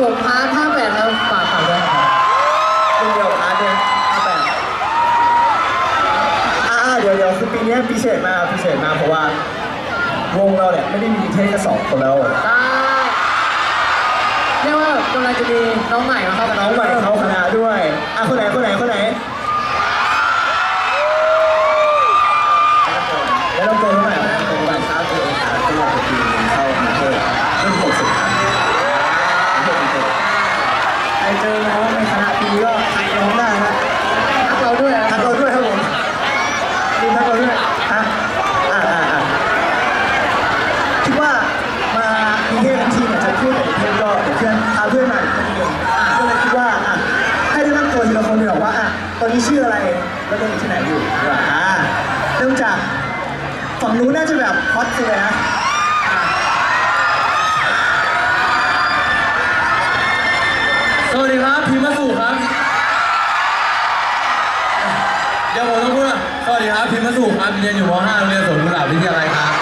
ผมพาร์ท่าแปดครับฝากฝากด้วยครับคุณเดียวพาร์ทเดียวท่าแปดอ่าเดี๋ยวเดี๋ยวคือปีนี้พิเศษมากพิเศษมากเพราะว่าวงเราเนี่ยไม่ได้มีเทสแค่สองคนแล้วได้เรียกว่ากำลังจะมีน้องใหม่เข้ากับน้องใหม่เข้าคณะด้วยอะคนไหนคนไหนคนไหน แล้วตอนนี้ที่ไหนอยู่อ่าเรื่องจากฝั่งนู้นน่าจะแบบฮอตสุดเลยนะสวัสดีครับพิมพ์มาสุครับ เดี๋ยวผมต้องพูดอะสวัสดีครับพิมพ์มาสุครับเรียนอยู่ม .5 โรงเรียนสวนกุหลาบวิทยาลัยครับ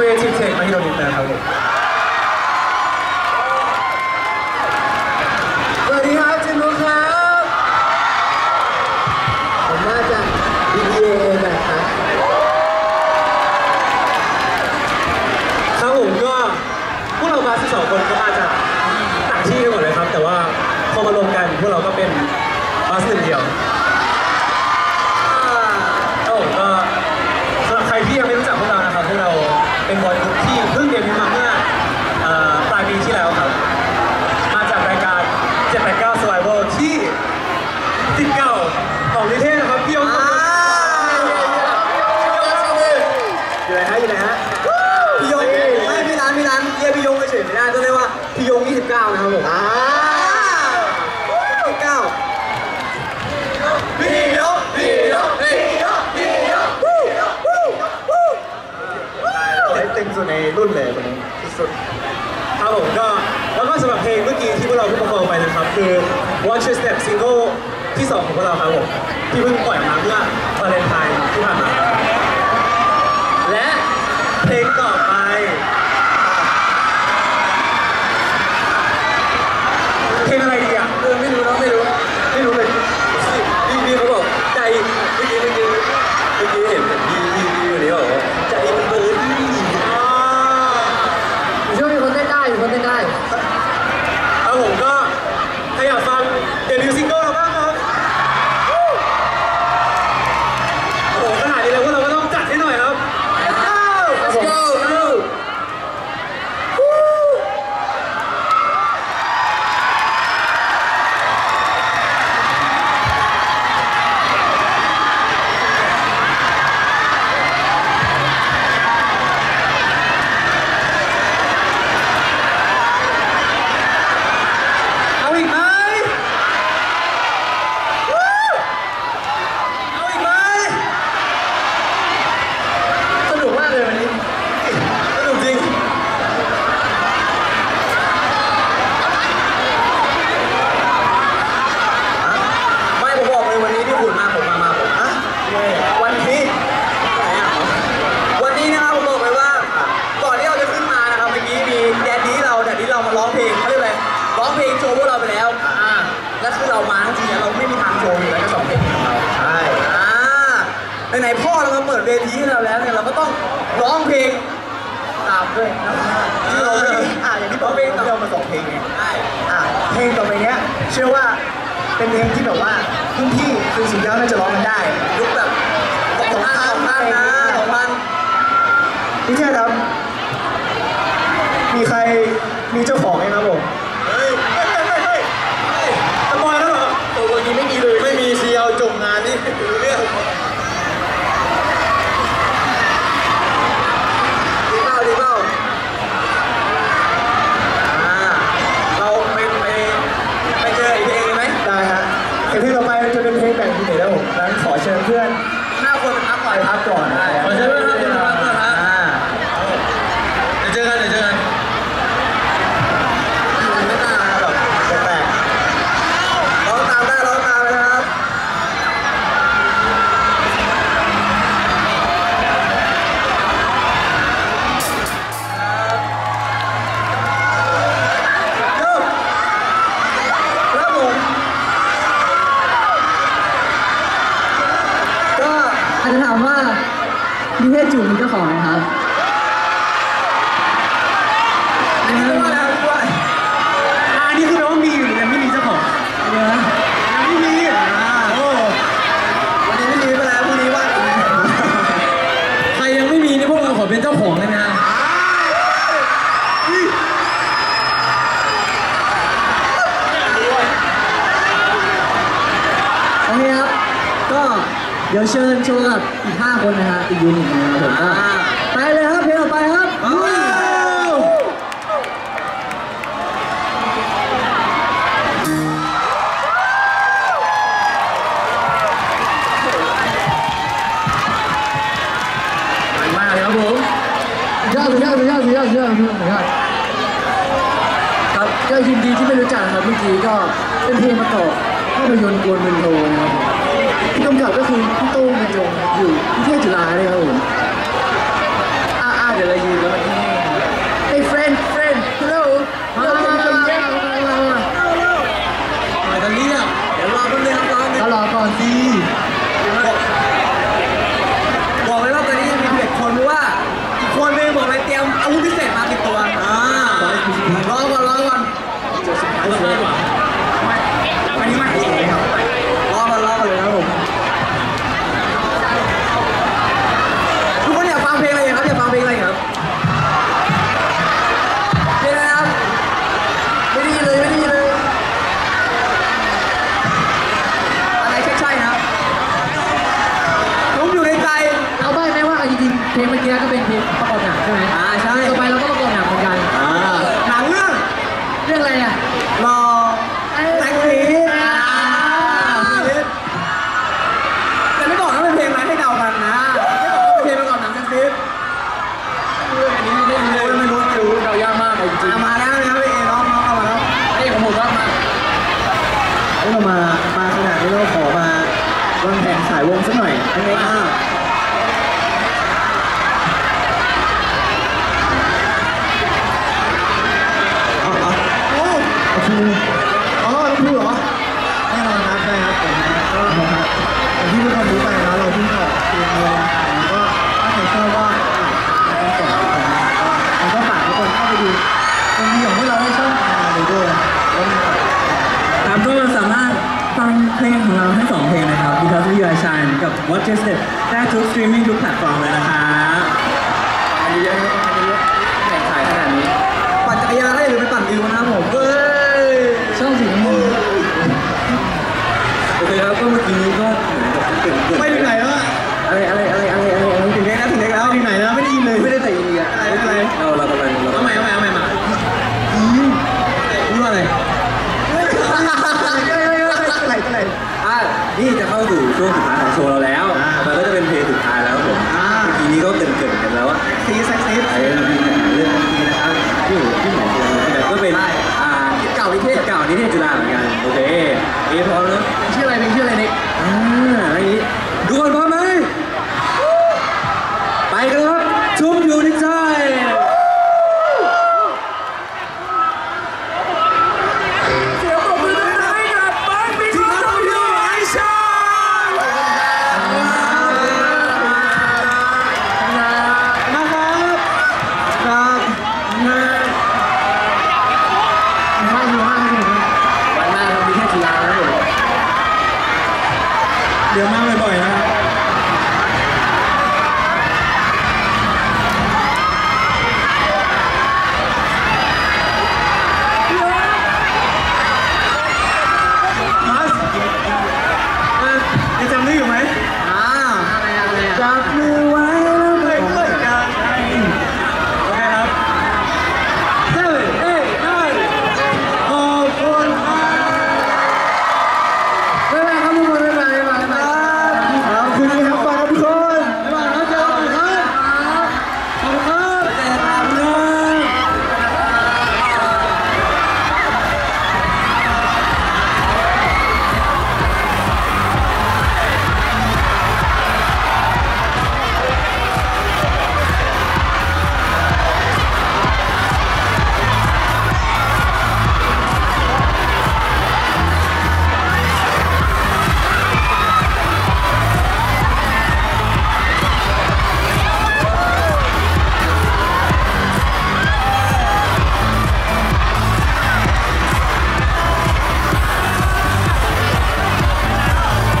谢谢，谢谢，欢迎你们，欢迎。าวเลยอ่าเก้าพี่ยกพี่ยกพี่ยกพี่ยกเต็มสุดในรุ่นเลยคนนี้สุดครับผมก็แล้วก็สำหรับเพลงเมื่อกี้ที่พวกเราเพิ่งประกอบไปนะครับ คือ Watch Your Step ซิงเกิลที่สองของพวกเราครับผมที่เพิ่งปล่อยมาเมื่อวาเลนไทน์ที่ผ่านมาและเพลงต่อ ด้วยนะครับชื่เราไม่ได้อ่าอย่างที่บอกเพลงเรามาสองเพลงไงอ่าเพลงต่อไปเนี้ยเชื่อว่าเป็นเพลงที่แบบว่ารุ่นพี่คือสุดยอดน่าจะร้องมันได้ยุคแบบสองพันสองพันนะสองพันพี่เท่ครับ มีใครมีเจ้าของไหมครับผมเฮ้ยะบอยแล้วเหรอตัวนี้ไม่มีเลยไม่มีเซียวจบงานนี่เรื่อง เชิญเพื่อนห้าคนพักก่อนพักก่อนได้ เชิญชวนกับอีก 5 คนนะฮะอีกยูนิตนะครับผมก็ไปเลยครับเพลงต่อไปครับมากเลยครับผมยากสุดยากสุดยากสุดยากสุดยากสุดยากครับก็ยินดีที่ไม่รู้จักครับเมื่อกี้ก็เป็นเพลงประกอบภาพยนตร์กวนมินโทนะครับ กำกับก็คือพี่โต้งบุยงอยู่ที่เทพจุฬาเลยครับผม 那 เพลงของเราทั้งสองเพลงนะครับ Because of You I Shine กับ Watch Your Step ได้ทุกสตรีมมิ่งทุกแพลตฟอร์มเลยนะครับ นี่จะเข้าสู่ช่วงสุดท้ายของโชว์เราแล้วอ่ามันก็จะเป็นเพลงสุดท้ายแล้วครับผมอ่าเมื่อกี้นี้ก็เกรินเกรินๆกันแล้วว่าซีซักซีไอ้เรื่องเรื่องนี้นะครับที่อยู่ที่ไหนที่ไหนที่ไหนก็เป็นอ่าเก่านิเทศเก่านิเทศจุฬาเหมือนกันโอเคเอพร้อมแล้วชื่ออะไรเป็นชื่ออะไรนิกอ่า apasionaba